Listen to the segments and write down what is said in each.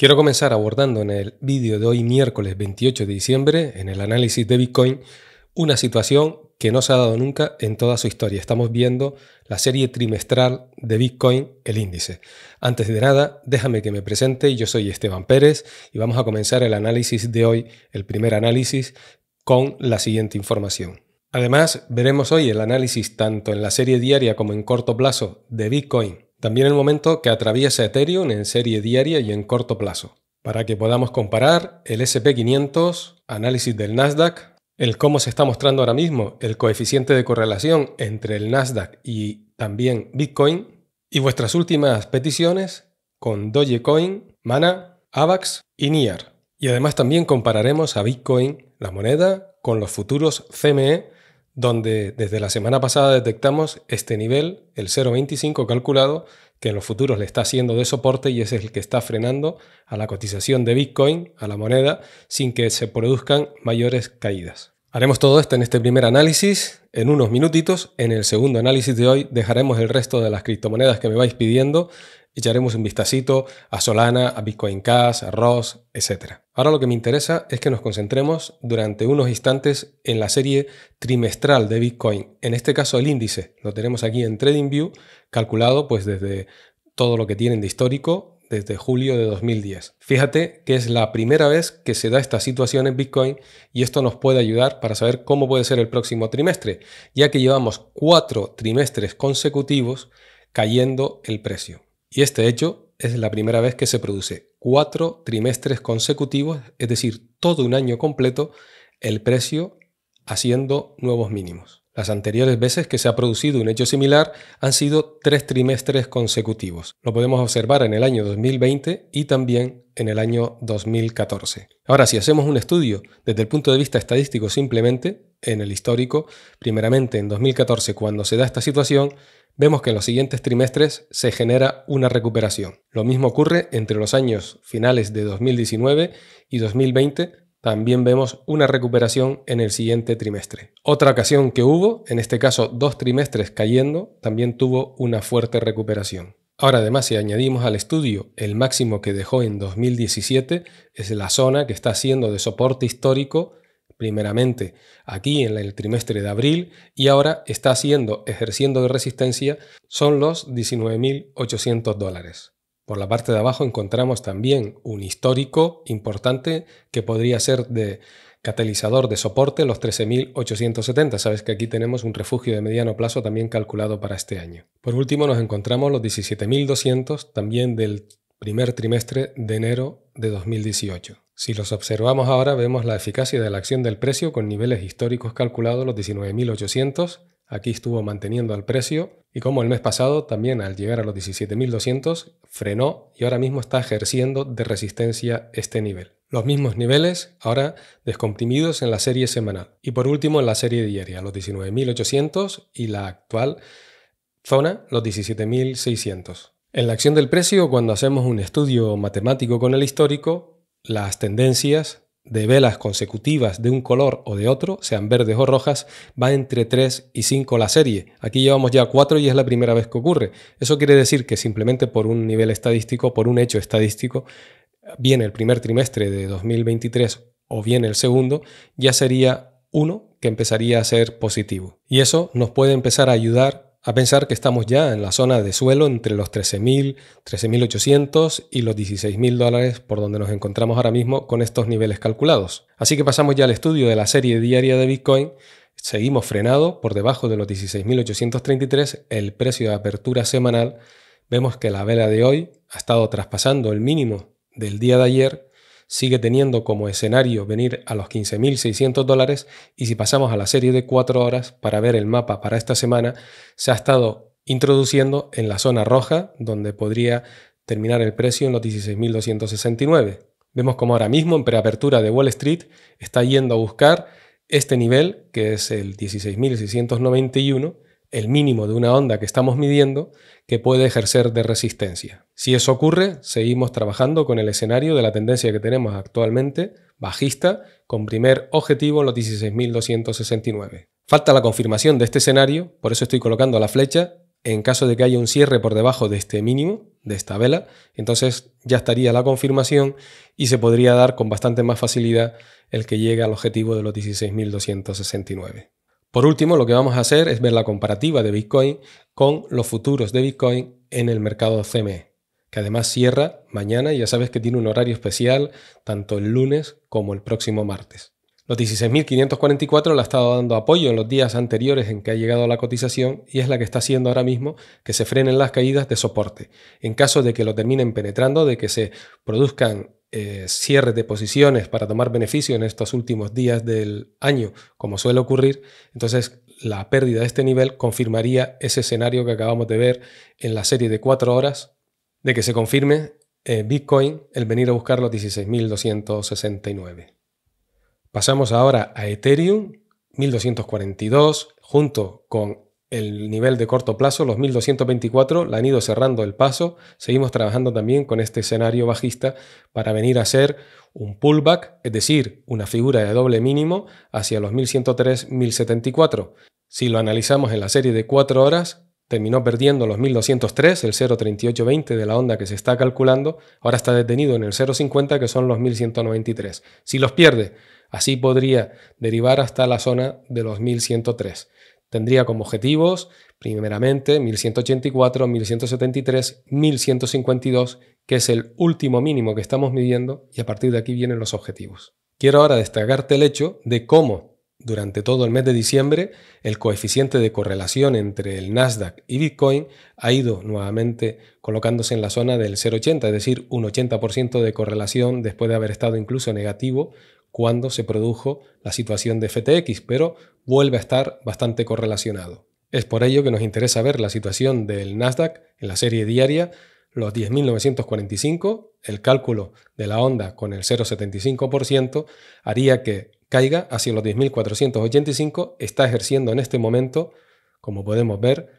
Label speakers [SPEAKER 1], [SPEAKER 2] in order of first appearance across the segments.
[SPEAKER 1] Quiero comenzar abordando en el vídeo de hoy miércoles 28 de diciembre, en el análisis de Bitcoin, una situación que no se ha dado nunca en toda su historia. Estamos viendo la serie trimestral de Bitcoin, el índice. Antes de nada, déjame que me presente, yo soy Esteban Pérez y vamos a comenzar el análisis de hoy, el primer análisis, con la siguiente información. Además, veremos hoy el análisis tanto en la serie diaria como en corto plazo de Bitcoin también el momento que atraviesa Ethereum en serie diaria y en corto plazo, para que podamos comparar el SP500, análisis del Nasdaq, el cómo se está mostrando ahora mismo el coeficiente de correlación entre el Nasdaq y también Bitcoin, y vuestras últimas peticiones con Dogecoin, Mana, AVAX y NIAR. Y además también compararemos a Bitcoin, la moneda, con los futuros CME donde desde la semana pasada detectamos este nivel, el 0.25 calculado, que en los futuros le está haciendo de soporte y es el que está frenando a la cotización de Bitcoin, a la moneda, sin que se produzcan mayores caídas. Haremos todo esto en este primer análisis en unos minutitos. En el segundo análisis de hoy dejaremos el resto de las criptomonedas que me vais pidiendo echaremos un vistacito a Solana, a Bitcoin Cash, a ROS, etc. Ahora lo que me interesa es que nos concentremos durante unos instantes en la serie trimestral de Bitcoin. En este caso el índice lo tenemos aquí en TradingView, calculado pues desde todo lo que tienen de histórico desde julio de 2010. Fíjate que es la primera vez que se da esta situación en Bitcoin y esto nos puede ayudar para saber cómo puede ser el próximo trimestre, ya que llevamos cuatro trimestres consecutivos cayendo el precio. Y este hecho es la primera vez que se produce cuatro trimestres consecutivos, es decir, todo un año completo, el precio haciendo nuevos mínimos. Las anteriores veces que se ha producido un hecho similar han sido tres trimestres consecutivos. Lo podemos observar en el año 2020 y también en el año 2014. Ahora, si hacemos un estudio desde el punto de vista estadístico simplemente, en el histórico, primeramente en 2014 cuando se da esta situación, vemos que en los siguientes trimestres se genera una recuperación. Lo mismo ocurre entre los años finales de 2019 y 2020, también vemos una recuperación en el siguiente trimestre. Otra ocasión que hubo, en este caso dos trimestres cayendo, también tuvo una fuerte recuperación. Ahora además si añadimos al estudio el máximo que dejó en 2017, es la zona que está siendo de soporte histórico primeramente aquí en el trimestre de abril y ahora está haciendo, ejerciendo de resistencia, son los 19.800 dólares. Por la parte de abajo encontramos también un histórico importante que podría ser de catalizador de soporte los 13.870. Sabes que aquí tenemos un refugio de mediano plazo también calculado para este año. Por último nos encontramos los 17.200 también del primer trimestre de enero de 2018. Si los observamos ahora, vemos la eficacia de la acción del precio con niveles históricos calculados, los 19.800. Aquí estuvo manteniendo el precio y como el mes pasado, también al llegar a los 17.200, frenó y ahora mismo está ejerciendo de resistencia este nivel. Los mismos niveles ahora descomprimidos en la serie semanal. Y por último en la serie diaria, los 19.800 y la actual zona, los 17.600. En la acción del precio, cuando hacemos un estudio matemático con el histórico, las tendencias de velas consecutivas de un color o de otro, sean verdes o rojas, va entre 3 y 5 la serie. Aquí llevamos ya 4 y es la primera vez que ocurre. Eso quiere decir que simplemente por un nivel estadístico, por un hecho estadístico, bien el primer trimestre de 2023 o bien el segundo, ya sería uno que empezaría a ser positivo. Y eso nos puede empezar a ayudar a pensar que estamos ya en la zona de suelo entre los 13.000, 13.800 y los 16.000 dólares por donde nos encontramos ahora mismo con estos niveles calculados. Así que pasamos ya al estudio de la serie diaria de Bitcoin. Seguimos frenado por debajo de los 16.833 el precio de apertura semanal. Vemos que la vela de hoy ha estado traspasando el mínimo del día de ayer sigue teniendo como escenario venir a los 15.600 dólares y si pasamos a la serie de 4 horas para ver el mapa para esta semana, se ha estado introduciendo en la zona roja donde podría terminar el precio en los 16.269. Vemos como ahora mismo en preapertura de Wall Street está yendo a buscar este nivel que es el 16.691 el mínimo de una onda que estamos midiendo que puede ejercer de resistencia. Si eso ocurre, seguimos trabajando con el escenario de la tendencia que tenemos actualmente, bajista, con primer objetivo en los 16.269. Falta la confirmación de este escenario, por eso estoy colocando la flecha en caso de que haya un cierre por debajo de este mínimo, de esta vela, entonces ya estaría la confirmación y se podría dar con bastante más facilidad el que llegue al objetivo de los 16.269. Por último, lo que vamos a hacer es ver la comparativa de Bitcoin con los futuros de Bitcoin en el mercado CME, que además cierra mañana y ya sabes que tiene un horario especial tanto el lunes como el próximo martes. Los 16.544 le ha estado dando apoyo en los días anteriores en que ha llegado la cotización y es la que está haciendo ahora mismo que se frenen las caídas de soporte. En caso de que lo terminen penetrando, de que se produzcan eh, cierres de posiciones para tomar beneficio en estos últimos días del año, como suele ocurrir, entonces la pérdida de este nivel confirmaría ese escenario que acabamos de ver en la serie de cuatro horas de que se confirme eh, Bitcoin el venir a buscar los 16.269. Pasamos ahora a Ethereum, 1242, junto con el nivel de corto plazo, los 1224, la han ido cerrando el paso. Seguimos trabajando también con este escenario bajista para venir a ser un pullback, es decir, una figura de doble mínimo hacia los 1103, 1074. Si lo analizamos en la serie de 4 horas, terminó perdiendo los 1203, el 0.3820 de la onda que se está calculando, ahora está detenido en el 0.50 que son los 1193. Si los pierde, Así podría derivar hasta la zona de los 1103. Tendría como objetivos, primeramente, 1184, 1173, 1152, que es el último mínimo que estamos midiendo, y a partir de aquí vienen los objetivos. Quiero ahora destacarte el hecho de cómo durante todo el mes de diciembre, el coeficiente de correlación entre el Nasdaq y Bitcoin ha ido nuevamente colocándose en la zona del 0,80, es decir, un 80% de correlación después de haber estado incluso negativo cuando se produjo la situación de FTX, pero vuelve a estar bastante correlacionado. Es por ello que nos interesa ver la situación del Nasdaq en la serie diaria, los 10.945, el cálculo de la onda con el 0,75% haría que caiga hacia los 10.485, está ejerciendo en este momento, como podemos ver,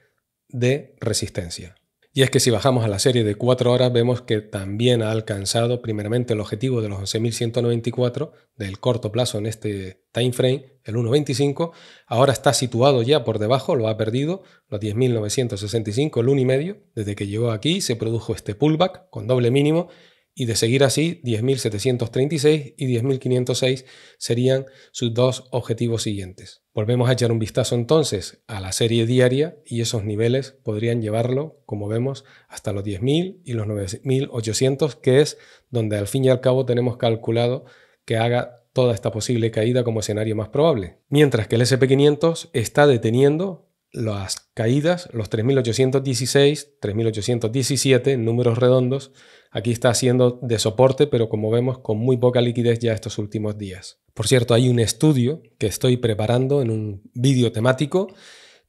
[SPEAKER 1] de resistencia. Y es que si bajamos a la serie de 4 horas vemos que también ha alcanzado primeramente el objetivo de los 11.194 del corto plazo en este time frame, el 1.25, ahora está situado ya por debajo, lo ha perdido, los 10.965, el 1,5, desde que llegó aquí se produjo este pullback con doble mínimo y de seguir así 10.736 y 10.506 serían sus dos objetivos siguientes. Volvemos a echar un vistazo entonces a la serie diaria y esos niveles podrían llevarlo, como vemos, hasta los 10.000 y los 9.800, que es donde al fin y al cabo tenemos calculado que haga toda esta posible caída como escenario más probable. Mientras que el SP500 está deteniendo las caídas, los 3.816, 3.817 números redondos, aquí está haciendo de soporte, pero como vemos con muy poca liquidez ya estos últimos días. Por cierto, hay un estudio que estoy preparando en un vídeo temático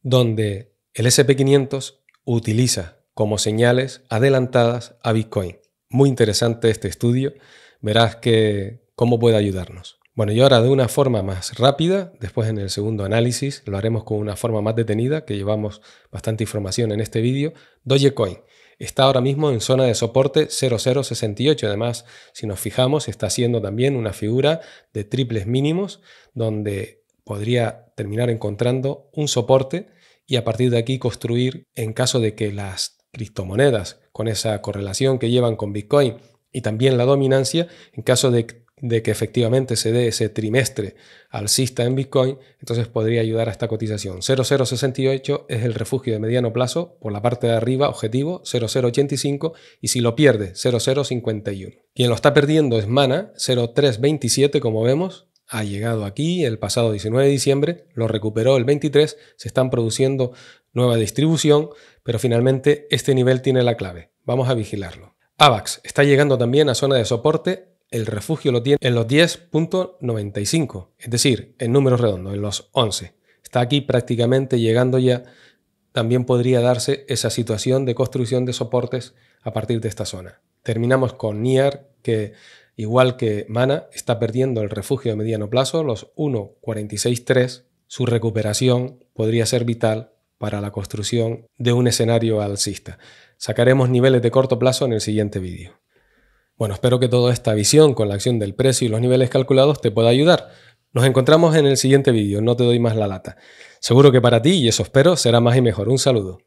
[SPEAKER 1] donde el SP500 utiliza como señales adelantadas a Bitcoin. Muy interesante este estudio, verás que cómo puede ayudarnos. Bueno, y ahora de una forma más rápida, después en el segundo análisis lo haremos con una forma más detenida, que llevamos bastante información en este vídeo, Dogecoin. Está ahora mismo en zona de soporte 0068. Además, si nos fijamos, está haciendo también una figura de triples mínimos, donde podría terminar encontrando un soporte y a partir de aquí construir, en caso de que las criptomonedas, con esa correlación que llevan con Bitcoin y también la dominancia, en caso de de que efectivamente se dé ese trimestre alcista en Bitcoin, entonces podría ayudar a esta cotización. 0068 es el refugio de mediano plazo, por la parte de arriba objetivo 0085 y si lo pierde 0051. Quien lo está perdiendo es Mana 0327 como vemos, ha llegado aquí el pasado 19 de diciembre, lo recuperó el 23, se están produciendo nueva distribución, pero finalmente este nivel tiene la clave. Vamos a vigilarlo. AVAX está llegando también a zona de soporte el refugio lo tiene en los 10.95, es decir, en números redondos, en los 11. Está aquí prácticamente llegando ya. También podría darse esa situación de construcción de soportes a partir de esta zona. Terminamos con NIAR, que igual que Mana, está perdiendo el refugio de mediano plazo, los 1.463. Su recuperación podría ser vital para la construcción de un escenario alcista. Sacaremos niveles de corto plazo en el siguiente vídeo. Bueno, espero que toda esta visión con la acción del precio y los niveles calculados te pueda ayudar. Nos encontramos en el siguiente vídeo, no te doy más la lata. Seguro que para ti, y eso espero, será más y mejor. Un saludo.